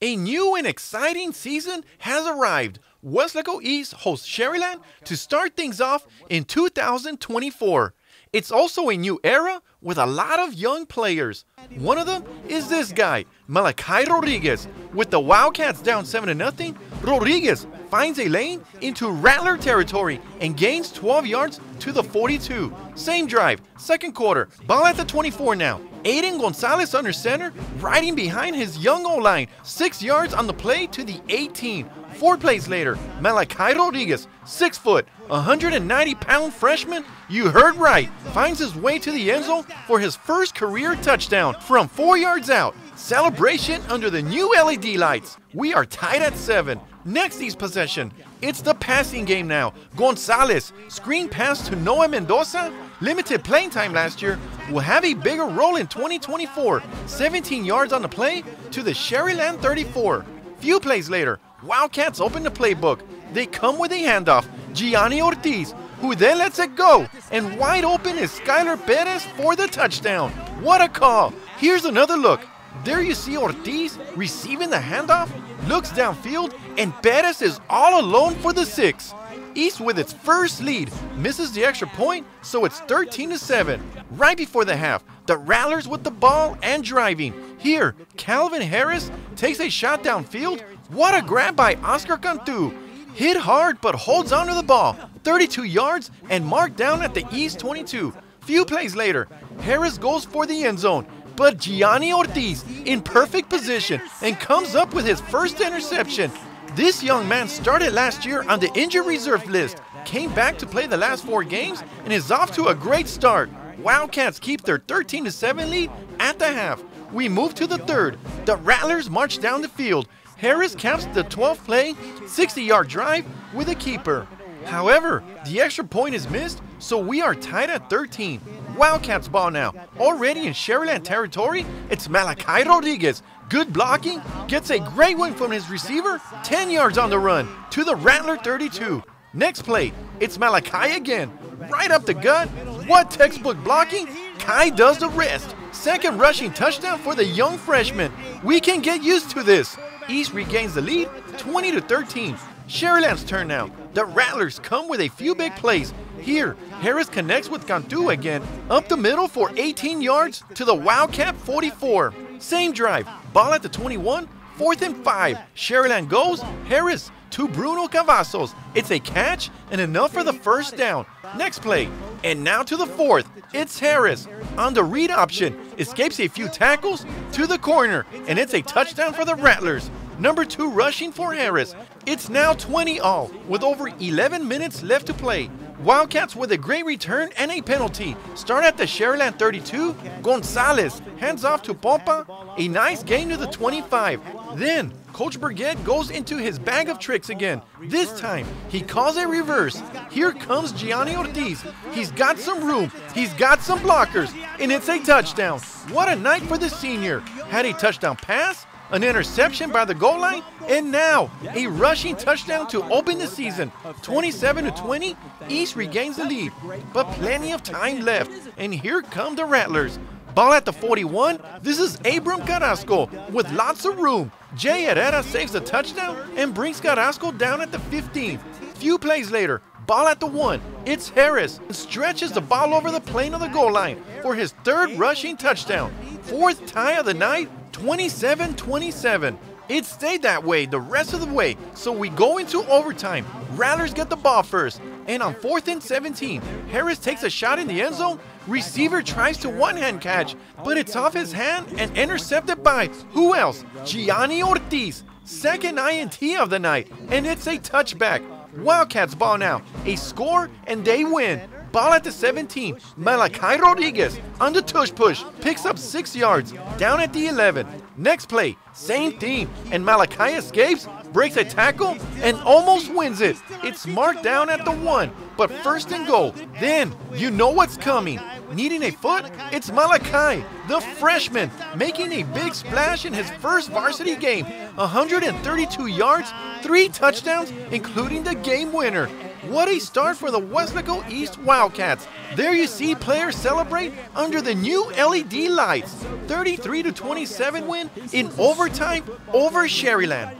A new and exciting season has arrived. Weslaco East hosts Sharyland to start things off in 2024. It's also a new era with a lot of young players. One of them is this guy, Malachi Rodriguez. With the Wildcats down 7 0, Rodriguez finds a lane into Rattler territory and gains 12 yards to the 42. Same drive, second quarter, ball at the 24 now. Aiden Gonzalez under center, riding behind his young O-line, 6 yards on the play to the 18. Four plays later, Malachi Rodriguez, 6 foot, 190 pound freshman, you heard right, finds his way to the end zone for his first career touchdown from 4 yards out. Celebration under the new LED lights. We are tied at 7. Next East possession, it's the passing game now. Gonzalez, screen pass to Noah Mendoza, limited playing time last year, will have a bigger role in 2024. 17 yards on the play to the Sharyland 34. Few plays later, Wildcats open the playbook. They come with a handoff. Gianni Ortiz, who then lets it go. And wide open is Skylar Perez for the touchdown. What a call. Here's another look. There you see Ortiz receiving the handoff, looks downfield, and Perez is all alone for the six. East with its first lead misses the extra point, so it's 13 to 7. Right before the half, the Rattlers with the ball and driving. Here, Calvin Harris takes a shot downfield. What a grab by Oscar Cantu. Hit hard but holds onto the ball. 32 yards and marked down at the East 22. Few plays later, Harris goes for the end zone but Gianni Ortiz in perfect position and comes up with his first interception. This young man started last year on the injured reserve list, came back to play the last four games, and is off to a great start. Wildcats keep their 13 7 lead at the half. We move to the third. The Rattlers march down the field. Harris caps the 12th play, 60 yard drive with a keeper. However, the extra point is missed, so we are tied at 13. Wildcats ball now. Already in Sharyland territory, it's Malachi Rodriguez. Good blocking, gets a great one from his receiver, 10 yards on the run to the Rattler 32. Next play, it's Malachi again. Right up the gut. What textbook blocking? Kai does the rest. Second rushing touchdown for the young freshman. We can get used to this. East regains the lead, 20 to 13. Sharyland's turn now. The Rattlers come with a few big plays. Here, Harris connects with Cantu again, up the middle for 18 yards to the Wildcat 44. Same drive, ball at the 21, fourth and five. Sharyland goes, Harris to Bruno Cavazos. It's a catch and enough for the first down. Next play, and now to the fourth. It's Harris on the read option, escapes a few tackles to the corner, and it's a touchdown for the Rattlers. Number two rushing for Harris. It's now 20 all with over 11 minutes left to play. Wildcats with a great return and a penalty. Start at the Sharyland 32. Gonzalez hands off to Pompa. A nice gain to the 25. Then Coach Burgett goes into his bag of tricks again. This time, he calls a reverse. Here comes Gianni Ortiz. He's got some room. He's got some blockers. And it's a touchdown. What a night for the senior. Had a touchdown pass, an interception by the goal line, and now a rushing touchdown to open the season. 27 to 20, East regains the lead, but plenty of time left. And here come the Rattlers. Ball at the 41. This is Abram Carrasco with lots of room. Jay Herrera saves the touchdown and brings Carrasco down at the 15. Few plays later, ball at the 1. It's Harris. Stretches the ball over the plane of the goal line for his third rushing touchdown. Fourth tie of the night 27 27. It stayed that way the rest of the way, so we go into overtime. Rattlers get the ball first, and on 4th and 17, Harris takes a shot in the end zone. Receiver tries to one hand catch, but it's off his hand and intercepted by who else? Gianni Ortiz. Second INT of the night, and it's a touchback. Wildcats ball now. A score, and they win. Ball at the 17. Malachi Rodriguez on the tush push picks up six yards down at the 11. Next play, same theme, and Malachi escapes, breaks a tackle, and almost wins it. It's marked down at the one, but first and goal. Then you know what's coming. Needing a foot? It's Malachi, the freshman, making a big splash in his first varsity game. 132 yards, three touchdowns, including the game winner. What a start for the Weslaco East Wildcats. There you see players celebrate under the new LED lights. 33 to 27 win in overtime over Sharyland.